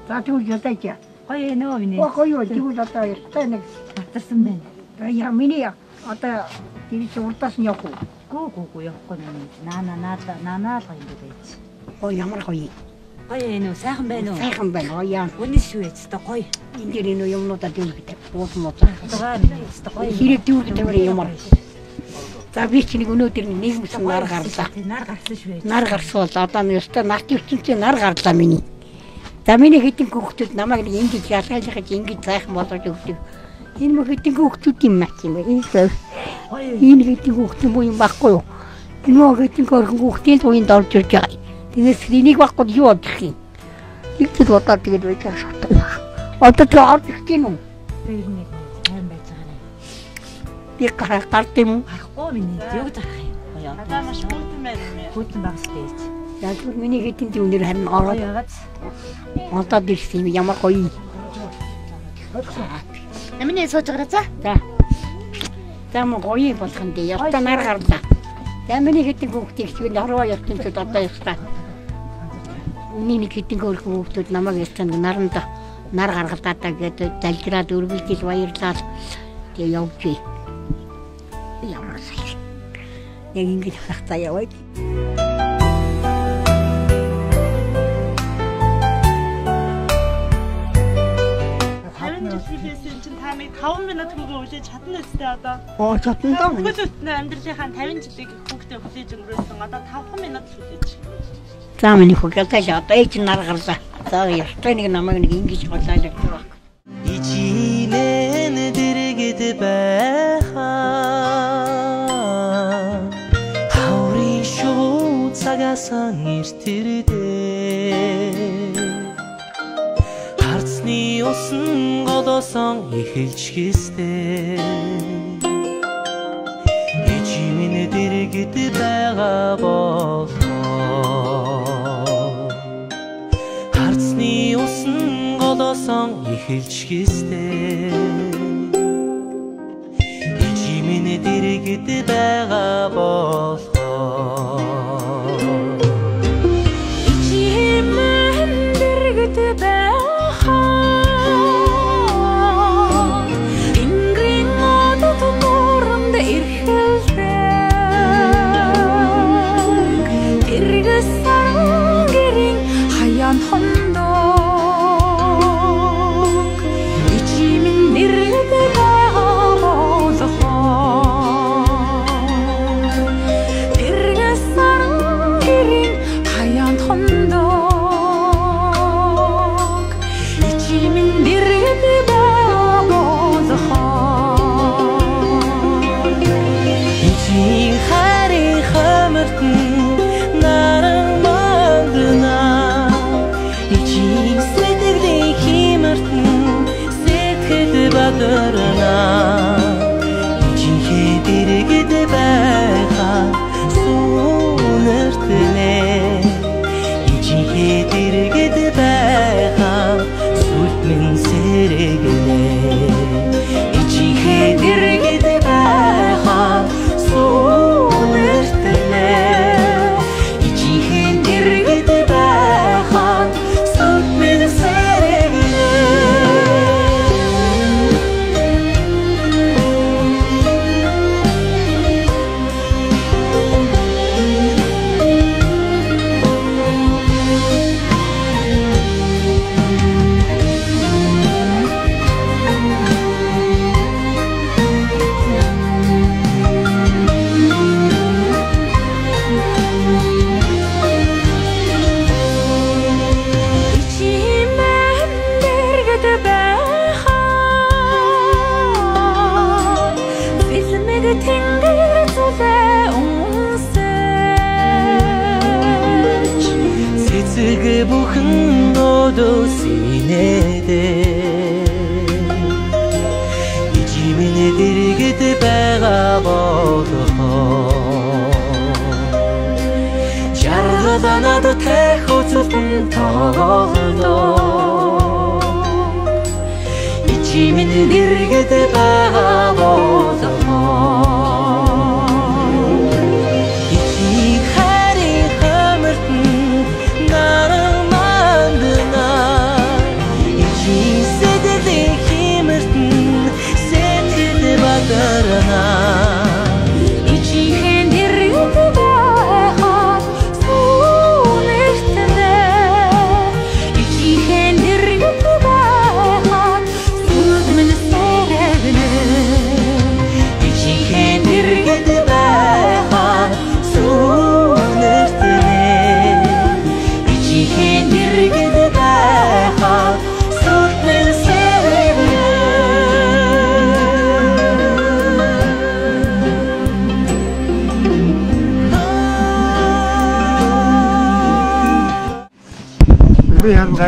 За тэгвэл ядаач. Гоё нөө миний. Оо гоё тэгвэл одоо ястай нэг татарсан байна. Я миний одоо тэгж урдаас нь явах уу? Гүү гүү гүү явахгүй миний. Наана наада гоё юм байж. Оо ямар гоё. Гоё нөө сайхан байна уу? Сайхан байна. Оо яа. Үнэн шүү ээ. Тэ гоё. Энд дээр энэ юмнуудаа дүүргэдэг. Тугаа тэ гоё. Хэрэг дүүргэдэг юмар. За би чи нэг өнөөдөр нийгэмс нар гарлаа. Нар гарсан шүү. Нар гарсан бол одоо нэг өстой нарт ертөнцийн нар гарлаа миний. За миний хэдин хүүхдүүд намайг нэг ингэж ялгаалахад ингэж сайхан болгож өгдөг. Энэ мөр хэдин хүүхдүүд юм аа юм бэ? Энэ хэдин хүүхдүүд юм байхгүй юу? Энэ мөр хэдин хөрхөн хүүхдийн туйнд орж ирж байгаа. Тэгээс энийг байхгүй юу бодох юм? Тэгтэл бодоод тэгээд байж байгаа шатаа. Одоо тэр орж ирэх юм уу? Тэр нэг сайн байж байгаа нэ. Би гараа гард юм уу? Харахгүй миний. Юу зарах юм. Гоё. Надаа маш хүйтэн байна юм. Хүүтэн багс байж. Яг л миний хэдин дүнээр харин ороод Ягаад? онтоод ирсэн юм ямар гоё. Намины сууж гараа за. За. За мо гоё болох нь дээ. Явта нар гарлаа. За миний хэдин хүүхдийг чинь ороо явтанчуд одоо явста. Миний хөрхөн хүүхдүүд намайг ярьсан наранд нар гаргалдаа гэдэг залгираад өргөлжил баярлаад тэгээ явжээ. Яг ингэж харахтаа яваад. Хэлээсэн чинь та нэг 5 минут хөгөө үлээж чадна үстэй одоо. Оо чотондоо. Хүүхдүүдний амьдралынхаа 50 жилиг хүүхдээ хүлээж өнгөрөөсөн. Одоо 5 минут л хүлээж. За миний хүүхдээ одоо ээж нар гарлаа. За ястай нэг намайг нэг ингэж голаалж байгаа. ичинэн дэргэд байхаа сан иртэрдээ Харцны усан голоосон эхэлж гистэй Эжимнэ дэргэд байгаа болоо. Харцны усан голоосон эхэлж гистэй Эжимнэ дэргэд байгаа болоо.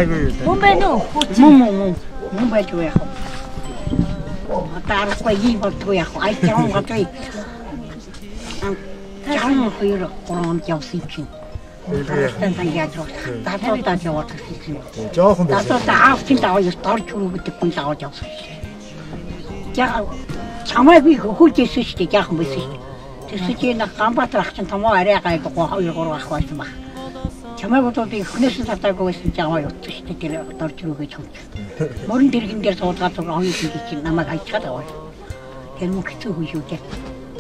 Юу. Мөн байна уу? Мөн мөн мөн. Байж уу яах вэ? Атаарахгүй юм болдгоо яах вэ? Ай чам гадгүй. Чам хоёр гурван явсан чинь. Тан тан яаж вэ? Датуудаа яваад ирсэн. Жохон байсан. Датуудаа аав чинь даваа ёс дорж өгдөг хүн даваад явсан. За чамайг би хөөжсэн шүү дээ. Яахан байсан шүү дээ. Тэсэж энэ Ганбаатар ах чинь томоо арай гайгүй хоёр гурван ах байсан баг. Чамайг бодоод ихнээс нь татаагүй байсан жамаа ютсан шүү дээ. Тэр дорж өгөөж хүч. Мөрөн дэргэн дээр суулгаад байгаа хоёр хүн чинь намайг хайчаад аваа. Тэр мөн хэцүү хүн шүү дээ.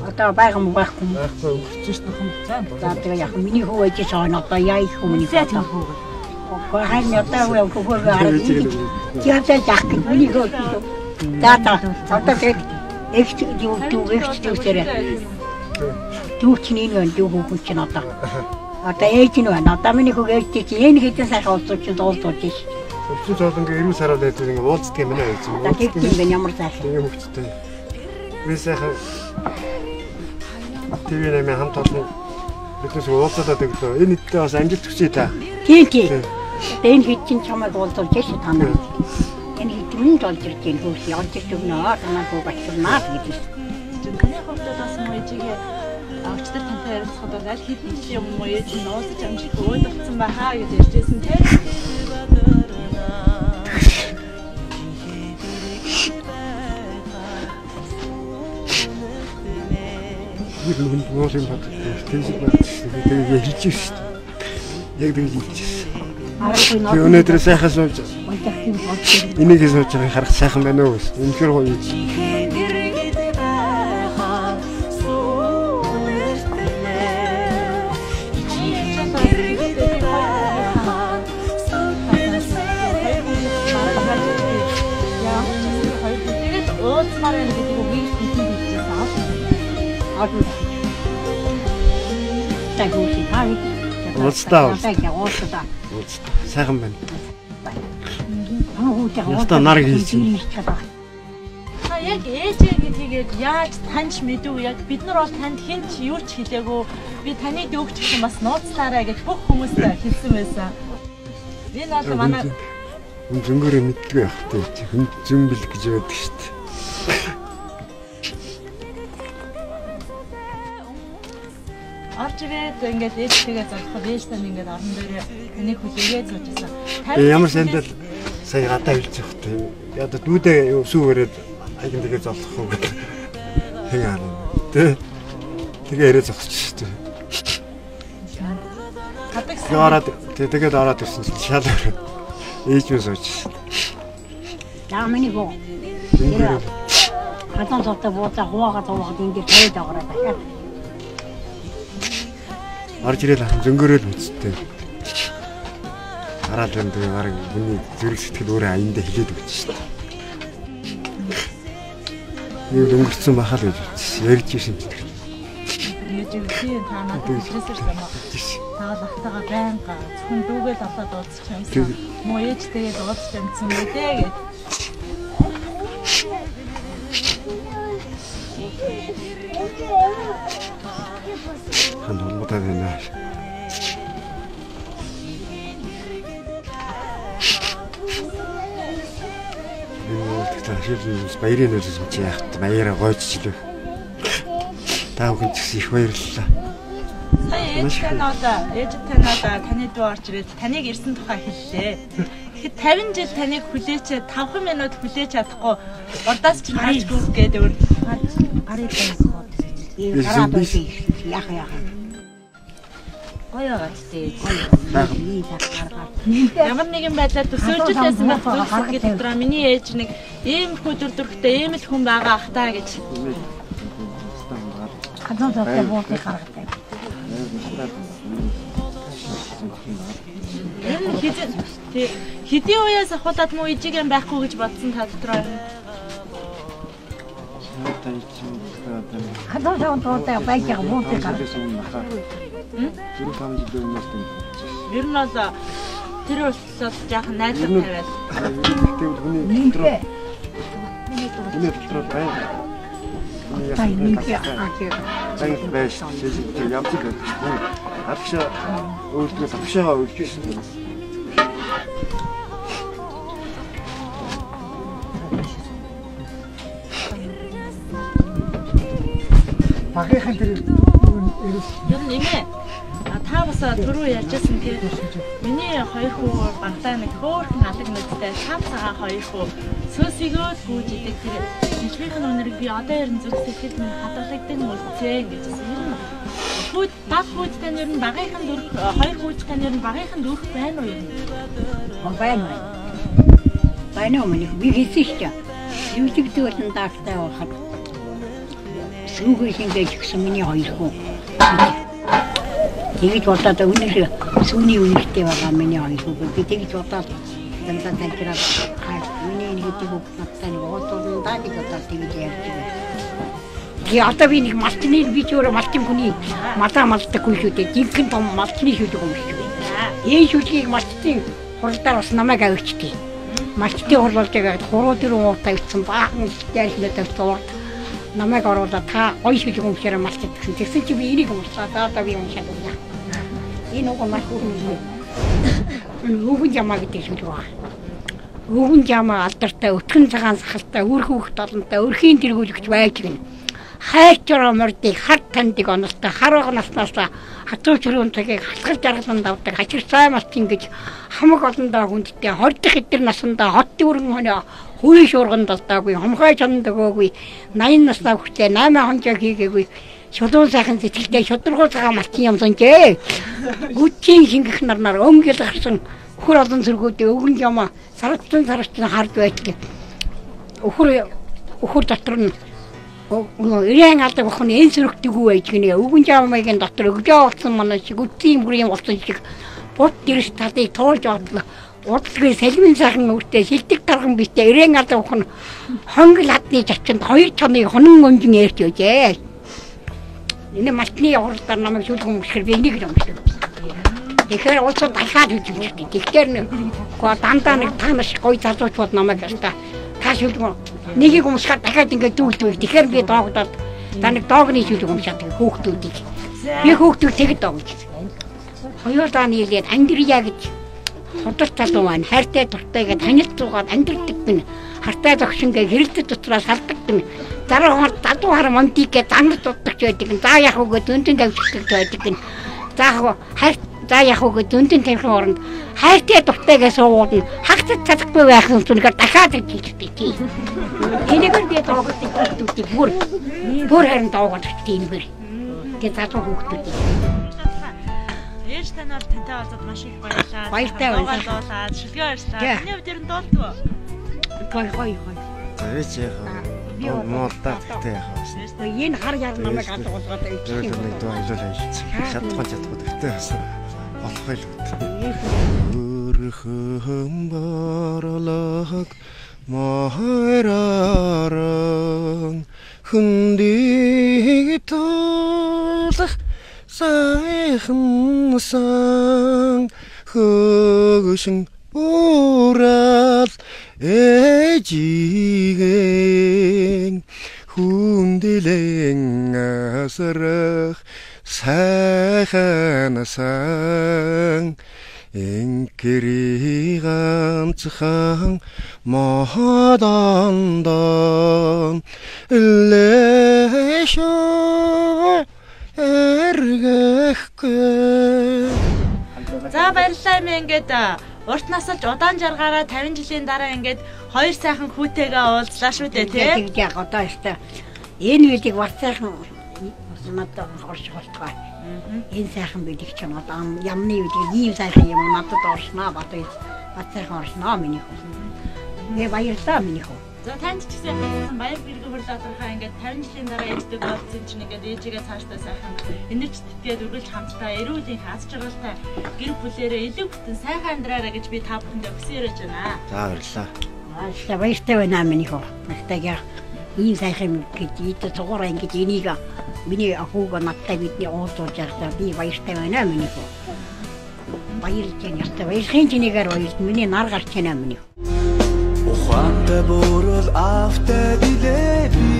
Одоо байгаа мó байхгүй юм. Байхгүй өгч шүү дээ. За тэгээ яг миний хүү ээж соон одоо яа их хүмүүний хүү. Гэхдээ хайр одоо уу хөө хараад яатаа яах гэж миний хөө. За за одоо тэгээд эгч юу дүү эгч дүүсэрэ. Дүү чинь энэ дүү хүү чинь одоо. Одоо ээж нь байна. Одоо миний хүү ээж чинь энэ хэдэн сайхан уулзууч уулзууч ш. Өвчин зоолонгийн эрүүл сараад байдаг ингээ уулздаг юм байна гэж. Одоо юм байна ямар сайхан. Тэгээ хөвчтэй. Би сайхан TV нэмээ хамт олон биднээс уулзаад өглөө. Энэ хэдтэй бас амжилт хүсье та. Тийм тийм. Энэ хэд чинь чамайг уулзуулж ш та нар. Энэ хэд Үнд олж ирж гин хөөс явж ирж өгнө. Танаа хөө бачирнаа гэж. Таны хувьд бас муу авчдад тантай ярилцахад бол аль хэд нэг юм уу ээж нь уусаж амжих өөд болсон байхаа гэж ярьжсэн тийм. Хүн моол юм бат. Тэнцэг бат. Тэгээ ярьж шүү дээ. Яг тэгж хэлж нөө. Би өнөөдөр сайхан сууж ирнэ. энийг сууж байгааг харах сайхан байна уу? Үнэхээр гоё. Аадна. Тагууси хаа. Уулзтаа уулз. Уулзтаа. Сайхан байна. Яста нар хийчихсэн. Та яг ээжээ гэдгийг яаж таньж мэдв яг бид нар бол танд хэн ч юу ч хэлээгүй би таны дүүгч гэсэн бас нууцлаарай гэж бүх хүмүүстээ хэлсэн байсан. Энэ бол манай Хүн зөнгөөрөө мэддэг байх тий. Хүн зөнгөл гэж байдаг шүү дээ. Орж ирээд ингээд ээжтэйгээ зодоход ээж тань ингээд орон дээрээ таны хүлээгээ зуужсан. Э ямар сандал сая гадаа хэлж явах тий. Яг дүүдээ өрөөд айгын тэгээ золох уу гэдэг. Хэн аа тий. Тэгээ ярээ зогсож шүү дээ. Хатаг Тэгээ ороод тий тэгээд ороод ирсэн чинь шал өрөөд ээж мэн сууж шүү дээ. Яа миний гоо. Хатан цогтой бууцаа хуваагаа цуваад энэ дээр тавьж агараа дахиад. Орж ирэл ахын зөнгөөрөө л үзтээ. Хараад байна тэгээ баг миний зэрэг сэтгэл өөрөө аяндаа хилээд өгч шүү дээ. Нэг өнгөрцөн бахаа л гэж үзсэн. Ярьж ирсэн гэдэг. ээж үгүй та надад хэлсэн юм аа. Та бол ахтайгаа байнга зөвхөн дүүгээл олоод уулзах юмсан. Муу ээжтэйгээ уулзах юмсан мэдээ гэж. Хан холбоотой байна. Энэ тэгэхээр баярын нөлөөс юм чи яахт баяраа гойжчлээ. Та бүхэн ч гэсэн их баярлалаа. Сая ээж танаад ээж танаад таны дүү орж ирээд таныг ирсэн тухай хэллээ. Тэгэхэд 50 жил таныг хүлээчээ 5 минут хүлээж чадахгүй урдаас ч гарч гүр гэдэг өөр Гарыг байсаа. Энэ гараа байсан. Яах яах. Гоё байгаа ч Ямар нэгэн байдлаар төсөөлж байсан байх зүйлс гэдэг дотроо миний ээж нэг ийм хөдөр дүрхтэй ийм л хүн байгаа ах таа гэж. Хатан цогтой бууцаа гаргадаг. Энэ хэдэн тий. Хэдийн уяас ахуулаад муу ижигэм байхгүй гэж бодсон та дотроо юм. Хатан цогтой байж байгаа бууцаа гаргадаг. Зүрх хамж дээр өмнөөс тийм. Ер нь бол тэр улсад жоохон найдвар тавиад Тэгвэл хүний дотроо хүний дотроо байна. Та юм чи аа Тай байж тийм ямц гэдэг. Авша өөртөө авшаага үлжсэн. Багийнхан тэр ер нь нэмээ А, та бас түрүү ярьжсэн тий миний хоёр хүү багтаа нэг хөөхн алаг нүдтэй цаан цагаан хоёр хүү сөсигөөд гүйж идэг тэр хэлхийнх нь өнөр би одоо ер нь зүрх сэтгэл минь хадгалагддаг юм үлцээ гэж хэлсэн. Ер нь хүүд баг хүүдтэй ер нь багийнхан дүрх хоёр хүүдтэй ер нь багийнхан дүрх байна уу ер нь? Байна уу? Байна уу миний би хийсэн шүү дээ. Юучигдээ бол даахтай байхад. Сүүгээс ингэж гисэн миний хоёр хүн. Тэгж бодоод үнэр сүүний үнэртэй байгаа миний хоёр хүн. Би тэгж бодоод дандаа таньчраад миний нэг хэдий хүүхд надтай нэг уулзсан даа гэж бодоод тэгж ярьж байгаа. Би одоо би нэг малтны би ч өөрөө малтын хүний малаа малтдаггүй шүү дээ. Жинхэнэ том малтны шүлэг юм шүү. Энэ шүлгийг малтын хуралдаар бас намайг авчдээ. Малтын хурлуулж байгаа хуруу дөрөв уутаа ицсэн баахан ялнаа тавьсан намайг оруулаад та гоё шүлэг өмшөөрэ малтд гэсэн. Тэгсэн чи би энийг өмсаад одоо би өмшаад байна. Энэ уг маш хүн юм. Уг ямаа гэдэг шүлэг байна. өвгөн жамаа алдартай, өтгөн цагаан сахалтай, үр хүүхд олонтой, өрхийн тэргүүлэгч байж гин. Хайчраа мордыг хар таньдаг онолтой, хараг наснаас хатуу чөрөн цагийг хасгал жаргалан давдаг, хачир цай малт ингэж хамаг олондоо хүндтэй, хордох эдэр насандаа хот дүүрэн хоноо хүрээ шуурган далдаагүй, хомхой чанд өгөөгүй, 80 наснаа хүртээ 8 хонжоо хийгээгүй. Шулуун сайхан сэтгэлтэй шудрагуу цагаан малтын юмсанжээ. Үчийн шингэх нарнаар өмгөл гарсан өхөр олон зэргүүдээ өвгөн яма сарцсан сарцсан хард байдаг. Өхөр өхөр дотор нь Ирэн алдаг охин энэ сөрөгдөггүй байж гинэ. Өвгөн жамаагийн дотор өгжөө болсон манай шиг үтгийн бүрийн болсон шиг бут дэрс талыг туулж одлоо. Урдлагын салмин сайхан өртөө шилдэг тархан битээ ирэн алдаг охин хонгил хадны зочинд хоёр чоныг хонон өмжин ярьж өжээ. Энэ малтны уралдаар намайг шүлгэн өмсгөр би энийг л өмсгөр. Тэгэхээр улсууд дахиад хийж өгч. Тэгэхээр гоо дандаа нэг танаш гоё залуучууд намайг яста та шүлгэн нэгийг өмсгөр дахиад ингээд дүүлдэг. Тэгэхээр би доогдоод та нэг доогны шүлгэн өмсөд хөөхтүүдийг. Би хөөхтүүд тэгэд доогч. Хоёр дааны хэлээд ангирья гэж сударч залуу маань хайртай дуртай гэж танил зугаад ангирдаг бин хартай зогшингээ хэрэлдэж дотроос салдаг бин дараа хар дадуу хар мандигээ занад дутдаг байдаг. За яг үгүй дүндэн тавьчихдаг байдаг. За яг хайр за яг үгүй дүндэн тавихын оронд хайртай дуртайгаа суугаад нь хагцад чадахгүй байх юм зүнээр дахиад хийчихдэг тий. Энийг би тоогдсон хүмүүсийг бүр бүр харин тоогдсон тийм бэр. Тэгээ залуу хүмүүсүүд Ээж тань бол тантай уулзаад маш их баярлалаа. Баяртай байна. Дуулаад шүлгээ баярлалаа. Таны хувьд ер нь дуулдаг уу? Гой гой гой. Ээж яах вэ? Моолдаа тэгтэй яах вэ? Энэ хар яар намайг алгуулгаад иччих юм. Нэг дуу аялал ажилласан. Чадахгүй чадахгүй тэгтэй бас болох байл үү? Өрхөн барлаг махараран хүндийг туулах сайхан сан хөгшин бүрэл ээжиген хүндэлэн асрах сайхан сан Энкери ганцхан мохадандан лэшөө эргэхгүй За баярлалаа юм ингээд урт насалж удаан жаргаараа 50 жилийн дараа ингээд хоёр сайхан хүүтэйгээ уулзлаа шүү дээ тий. Яг одоо ихтэй энэ үеийг бас сайхан надад орж болтгоо. Энэ сайхан бидик ч одоо ямны үеийг ийм сайхан юм надад орсноо бат бат сайхан орсноо миний хөө. Гэ баярлалаа миний хөө. За танд ч гэсэн баяр гэрэг хөрлөдрийнхаа ингээд 50 жилийн дараа ээлжтэй болсон чинь ингээд ээжигээ цаашдаа сайхан энерж тэтгээд үргэлж хамтдаа эрүүлийн хаац жаргалтай гэр бүлээрээ илүү бүтэн сайхан амьдраарай гэж би та бүхэндээ өгсөн яриаж байна. За баярлалаа. Аа баяртай байна миний. Тэгтээ яг ийм сайхан юм гэж ийд цугаараа ингэж энийг миний ахууг надтай бидний уулзуулж байхдаа би баяртай байна миний хөө. Баярлж байна. Ястай баярхын чинийгээр баярлж миний нар гарч байна миний хөө. Ухаантай бүрэл автай билээ би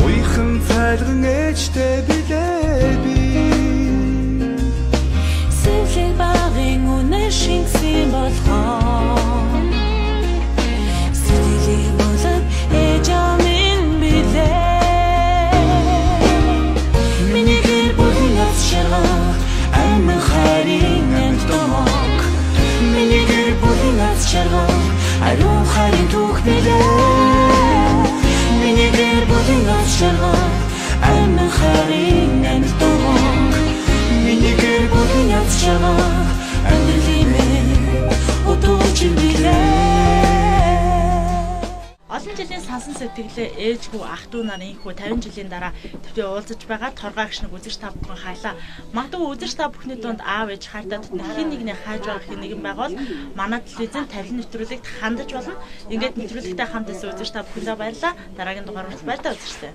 Уйхан цайлган ээжтэй билээ би Сэнхэл багын үнэ шингсэн болохоо Сэтгэлийн болоод ээж амин шаргах ариун хайрын түүх билээ. Миний гэр бүлийн аз шаргах амин хайрын амт томог Миний гэр бүлийн аз шаргах амьдралын удууч билээ Олон жилийн сансан сэтгэлээ ээжгүй ах トゥ нар инхүү 50 жилийн дараа төвдөө уулзаж байгаа торгаагч нэг үзэж та бүхэн хайлаа. Магадгүй үзэж та бүхний дунд аав ээж хайртай дотны хин нэгний хайж байгаа хин нэгэн байгавал манай телевизэн тавилан нэвтрүүлэгт хандаж болно. Ингээд нэвтрүүлэгтэй хамт үзэж та бүхэндээ баярлалаа. Дараагийн дугаар хүртэл баярлалаа үзэгчтэй.